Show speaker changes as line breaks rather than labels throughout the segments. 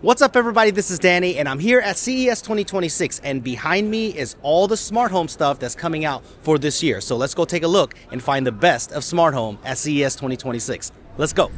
What's up everybody, this is Danny and I'm here at CES 2026 and behind me is all the smart home stuff that's coming out for this year. So let's go take a look and find the best of smart home at CES 2026. Let's go.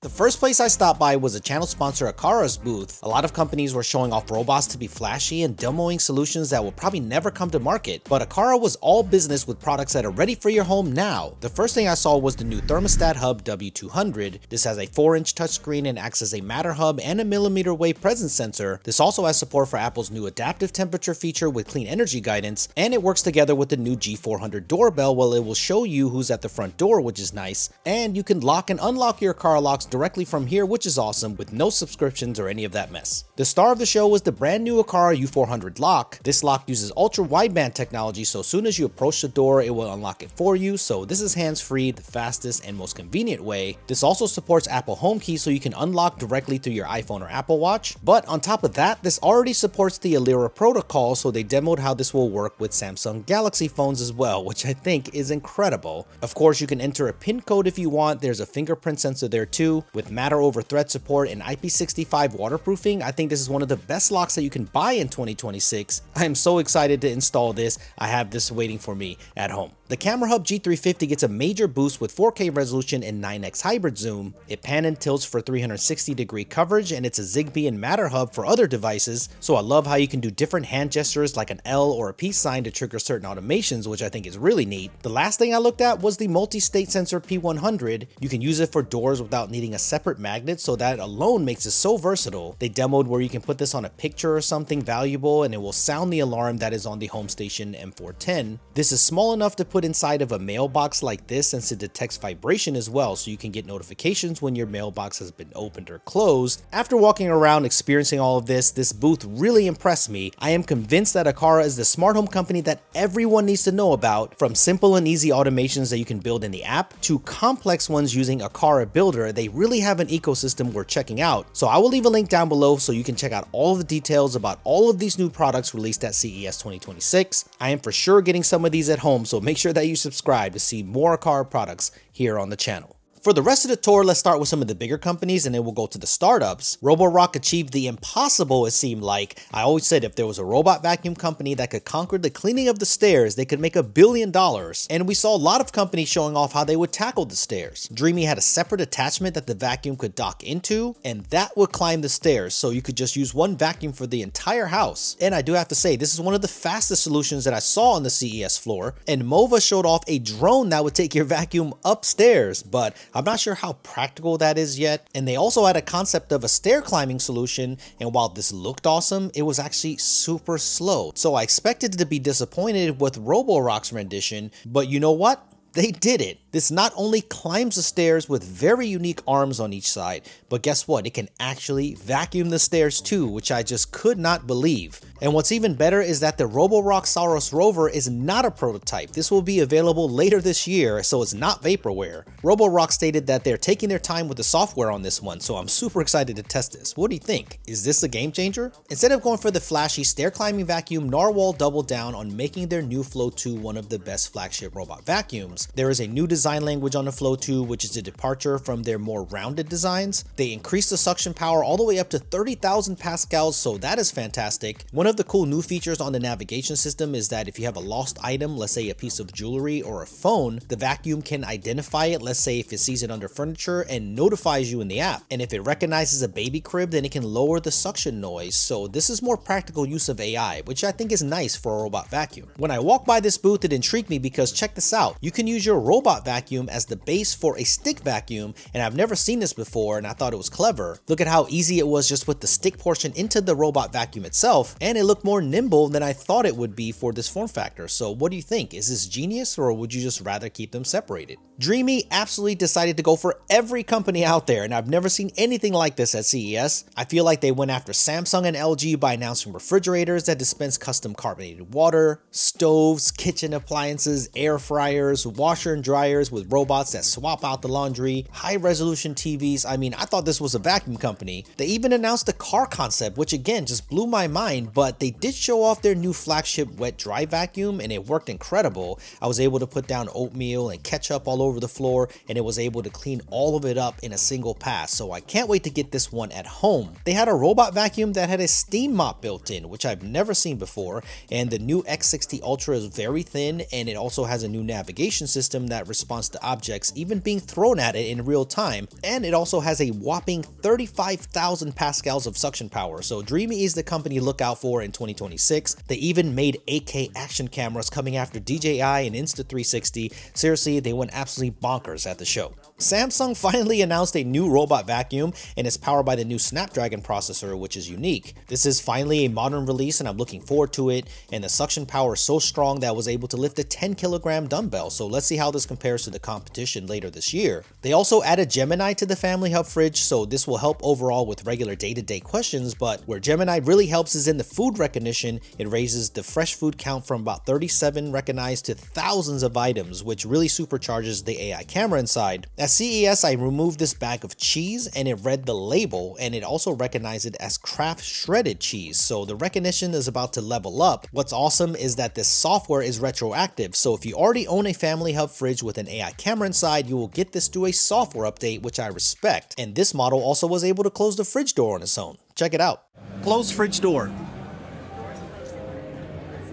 The first place I stopped by was a channel sponsor Aqara's booth. A lot of companies were showing off robots to be flashy and demoing solutions that will probably never come to market, but Aqara was all business with products that are ready for your home now. The first thing I saw was the new Thermostat Hub W200. This has a 4-inch touchscreen and acts as a Matter Hub and a millimeter wave presence sensor. This also has support for Apple's new adaptive temperature feature with clean energy guidance, and it works together with the new G400 doorbell while it will show you who's at the front door, which is nice, and you can lock and unlock your Aqara locks directly from here, which is awesome, with no subscriptions or any of that mess. The star of the show was the brand new Aqara U400 lock. This lock uses ultra wideband technology, so as soon as you approach the door, it will unlock it for you, so this is hands-free, the fastest and most convenient way. This also supports Apple HomeKey, so you can unlock directly through your iPhone or Apple Watch. But on top of that, this already supports the Alira protocol, so they demoed how this will work with Samsung Galaxy phones as well, which I think is incredible. Of course, you can enter a PIN code if you want, there's a fingerprint sensor there too, with matter over thread support and IP65 waterproofing, I think this is one of the best locks that you can buy in 2026. I am so excited to install this. I have this waiting for me at home. The Camera Hub G350 gets a major boost with 4K resolution and 9x hybrid zoom. It pan and tilts for 360 degree coverage and it's a Zigbee and Matter hub for other devices, so I love how you can do different hand gestures like an L or a peace sign to trigger certain automations, which I think is really neat. The last thing I looked at was the multi-state sensor P100. You can use it for doors without needing a separate magnet, so that alone makes it so versatile. They demoed where you can put this on a picture or something valuable and it will sound the alarm that is on the home station M410. This is small enough to put inside of a mailbox like this since it detects vibration as well so you can get notifications when your mailbox has been opened or closed. After walking around experiencing all of this, this booth really impressed me. I am convinced that Aqara is the smart home company that everyone needs to know about, from simple and easy automations that you can build in the app to complex ones using Aqara Builder. They really have an ecosystem worth checking out. So I will leave a link down below so you can check out all the details about all of these new products released at CES 2026. I am for sure getting some of these at home, so make sure sure that you subscribe to see more Aqara products here on the channel. For the rest of the tour, let's start with some of the bigger companies and then we'll go to the startups. Roborock achieved the impossible, it seemed like. I always said if there was a robot vacuum company that could conquer the cleaning of the stairs, they could make a billion dollars. And we saw a lot of companies showing off how they would tackle the stairs. Dreame had a separate attachment that the vacuum could dock into, and that would climb the stairs, so you could just use one vacuum for the entire house. And I do have to say, this is one of the fastest solutions that I saw on the CES floor, and Mova showed off a drone that would take your vacuum upstairs, but I'm not sure how practical that is yet. And they also had a concept of a stair climbing solution. And while this looked awesome, it was actually super slow. So I expected to be disappointed with Roborock's rendition, but you know what? They did it. This not only climbs the stairs with very unique arms on each side, but guess what? It can actually vacuum the stairs too, which I just could not believe. And what's even better is that the Roborock Saros Rover is not a prototype. This will be available later this year, so it's not vaporware. Roborock stated that they're taking their time with the software on this one, so I'm super excited to test this. What do you think? Is this a game changer? Instead of going for the flashy stair climbing vacuum, Narwal doubled down on making their new Flow 2 one of the best flagship robot vacuums. There is a new design language on the Flow 2, which is a departure from their more rounded designs. They increased the suction power all the way up to 30,000 pascals, so that is fantastic. One of the cool new features on the navigation system is that if you have a lost item, let's say a piece of jewelry or a phone, the vacuum can identify it, let's say if it sees it under furniture and notifies you in the app. And if it recognizes a baby crib, then it can lower the suction noise. So this is more practical use of AI, which I think is nice for a robot vacuum. When I walked by this booth, it intrigued me because check this out. You can use your robot vacuum as the base for a stick vacuum, and I've never seen this before and I thought it was clever. Look at how easy it was just with the stick portion into the robot vacuum itself, and it looked more nimble than I thought it would be for this form factor. So what do you think? Is this genius or would you just rather keep them separated? Dreame absolutely decided to go for every company out there and I've never seen anything like this at CES. I feel like they went after Samsung and LG by announcing refrigerators that dispense custom carbonated water, stoves, kitchen appliances, air fryers, washer and dryer dryers with robots that swap out the laundry, high resolution TVs. I mean, I thought this was a vacuum company. They even announced a car concept, which again just blew my mind, but they did show off their new flagship wet dry vacuum and it worked incredible. I was able to put down oatmeal and ketchup all over the floor and it was able to clean all of it up in a single pass. So I can't wait to get this one at home. They had a robot vacuum that had a steam mop built in, which I've never seen before. And the new X60 Ultra is very thin and it also has a new navigation system that responds to objects even being thrown at it in real time. And it also has a whopping 35,000 pascals of suction power. So Dreame is the company to look out for in 2026. They even made 8K action cameras coming after DJI and Insta360. Seriously, they went absolutely bonkers at the show. Samsung finally announced a new robot vacuum and it's powered by the new Snapdragon processor, which is unique. This is finally a modern release and I'm looking forward to it. And the suction power is so strong that I was able to lift a 10 kilogram dumbbell. So let's see how this compares to the competition later this year. They also added Gemini to the Family Hub fridge, so this will help overall with regular day-to-day -day questions, but where Gemini really helps is in the food recognition. It raises the fresh food count from about 37 recognized to thousands of items, which really supercharges the AI camera inside. At CES, I removed this bag of cheese and it read the label and it also recognized it as Kraft shredded cheese. So the recognition is about to level up. What's awesome is that this software is retroactive. So if you already own a Family Hub fridge with an AI camera inside, you will get this through a software update, which I respect. And this model also was able to close the fridge door on its own. Check it out. Close fridge door.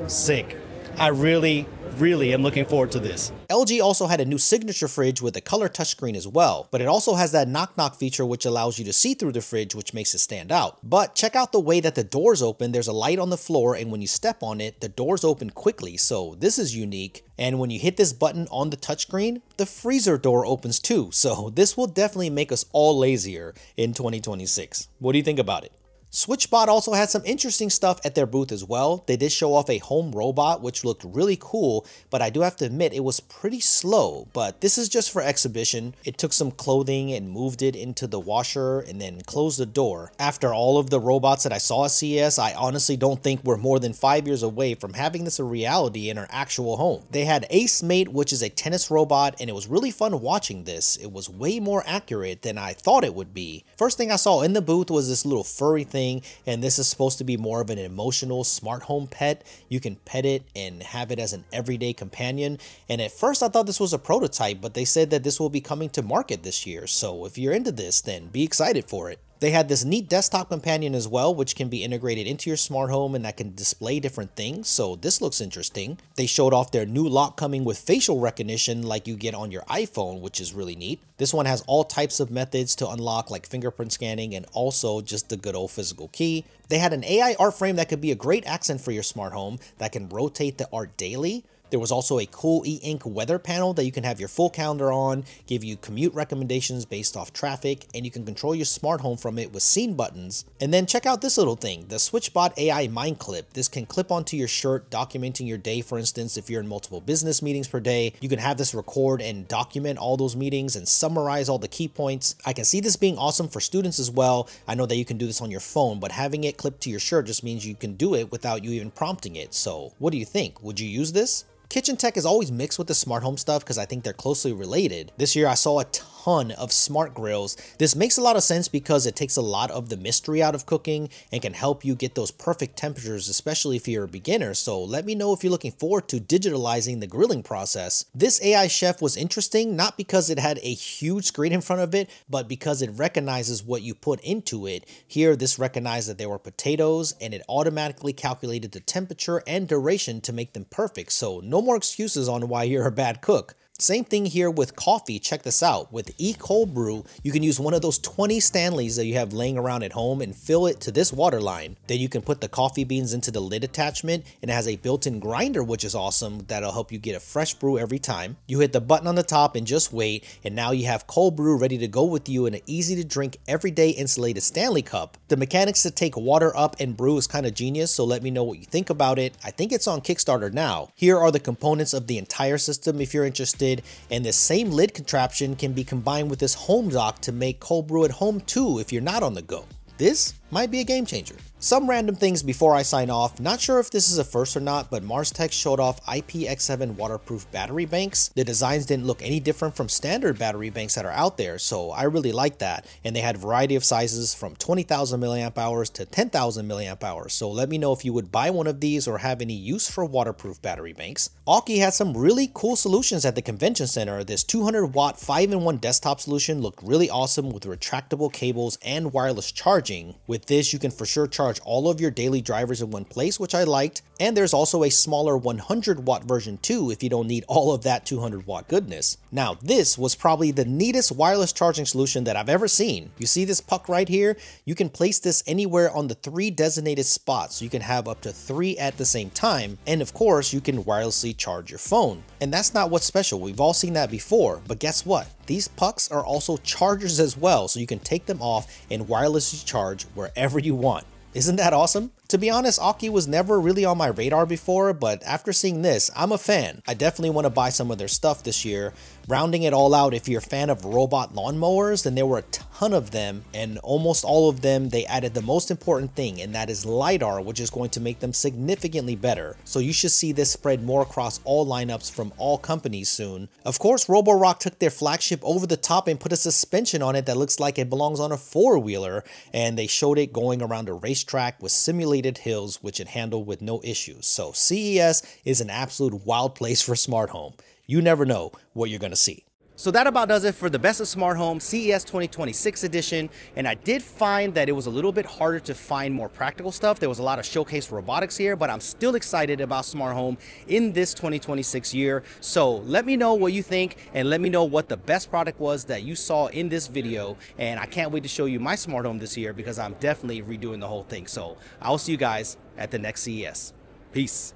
Sick. I really really am looking forward to this. LG also had a new signature fridge with a color touchscreen as well, but it also has that knock knock feature which allows you to see through the fridge which makes it stand out. But check out the way that the doors open, there's a light on the floor and when you step on it, the doors open quickly, so this is unique. And when you hit this button on the touchscreen, the freezer door opens too, so this will definitely make us all lazier in 2026. What do you think about it? SwitchBot also had some interesting stuff at their booth as well. They did show off a home robot, which looked really cool, but I do have to admit it was pretty slow. But this is just for exhibition. It took some clothing and moved it into the washer and then closed the door. After all of the robots that I saw at CES, I honestly don't think we're more than five years away from having this a reality in our actual home. They had Ace Mate, which is a tennis robot, and it was really fun watching this. It was way more accurate than I thought it would be. First thing I saw in the booth was this little furry thing thing and this is supposed to be more of an emotional smart home pet. You can pet it and have it as an everyday companion. And at first i thought this was a prototype but they said that this will be coming to market this year. So if you're into this then be excited for it they had this neat desktop companion as well, which can be integrated into your smart home and that can display different things, so this looks interesting. They showed off their new lock coming with facial recognition like you get on your iPhone, which is really neat. This one has all types of methods to unlock like fingerprint scanning and also just the good old physical key. They had an AI art frame that could be a great accent for your smart home that can rotate the art daily. There was also a cool e-ink weather panel that you can have your full calendar on, give you commute recommendations based off traffic, and you can control your smart home from it with scene buttons. And then check out this little thing, the SwitchBot AI Mind Clip. This can clip onto your shirt, documenting your day, for instance, if you're in multiple business meetings per day. You can have this record and document all those meetings and summarize all the key points. I can see this being awesome for students as well. I know that you can do this on your phone, but having it clipped to your shirt just means you can do it without you even prompting it. So what do you think? Would you use this? Kitchen tech is always mixed with the smart home stuff because I think they're closely related. This year I saw a ton of smart grills. This makes a lot of sense because it takes a lot of the mystery out of cooking and can help you get those perfect temperatures, especially if you're a beginner. So let me know if you're looking forward to digitalizing the grilling process. This AI chef was interesting, not because it had a huge screen in front of it, but because it recognizes what you put into it. Here, this recognized that there were potatoes and it automatically calculated the temperature and duration to make them perfect. So no more excuses on why you're a bad cook. Same thing here with coffee. Check this out. With e-cold brew, you can use one of those 20 Stanleys that you have laying around at home and fill it to this water line. Then you can put the coffee beans into the lid attachment and it has a built-in grinder, which is awesome. That'll help you get a fresh brew every time. You hit the button on the top and just wait. And now you have cold brew ready to go with you in an easy to drink everyday insulated Stanley cup. The mechanics to take water up and brew is kind of genius. So let me know what you think about it. I think it's on Kickstarter now. Here are the components of the entire system if you're interested and this same lid contraption can be combined with this home dock to make cold brew at home too if you're not on the go. This might be a game changer. Some random things before I sign off, not sure if this is a first or not, but MarsTech showed off IPX7 waterproof battery banks. The designs didn't look any different from standard battery banks that are out there, so I really like that. And they had a variety of sizes from 20,000 milliamp hours to 10,000 milliamp hours, so let me know if you would buy one of these or have any use for waterproof battery banks. Aukey had some really cool solutions at the convention center. This 200 watt 5-in-1 desktop solution looked really awesome with retractable cables and wireless charging. With this, you can for sure charge all of your daily drivers in one place, which I liked. And there's also a smaller 100 watt version too if you don't need all of that 200 watt goodness. Now this was probably the neatest wireless charging solution that I've ever seen. You see this puck right here? You can place this anywhere on the three designated spots. So you can have up to three at the same time. And of course you can wirelessly charge your phone. And that's not what's special. We've all seen that before, but guess what? These pucks are also chargers as well, so you can take them off and wirelessly charge wherever you want. Isn't that awesome? To be honest, Aukey was never really on my radar before, but after seeing this, I'm a fan. I definitely want to buy some of their stuff this year. Rounding it all out, if you're a fan of robot lawnmowers, then there were a ton of them, and almost all of them, they added the most important thing, and that is LiDAR, which is going to make them significantly better. So you should see this spread more across all lineups from all companies soon. Of course, Roborock took their flagship over the top and put a suspension on it that looks like it belongs on a four-wheeler, and they showed it going around a racetrack with simulated hills which it handled with no issues. So CES is an absolute wild place for smart home. You never know what you're going to see. So that about does it for the Best of Smart Home CES 2026 edition. And I did find that it was a little bit harder to find more practical stuff. There was a lot of showcase robotics here, but I'm still excited about Smart Home in this 2026 year. So let me know what you think and let me know what the best product was that you saw in this video. And I can't wait to show you my Smart Home this year because I'm definitely redoing the whole thing. So I'll see you guys at the next CES. Peace.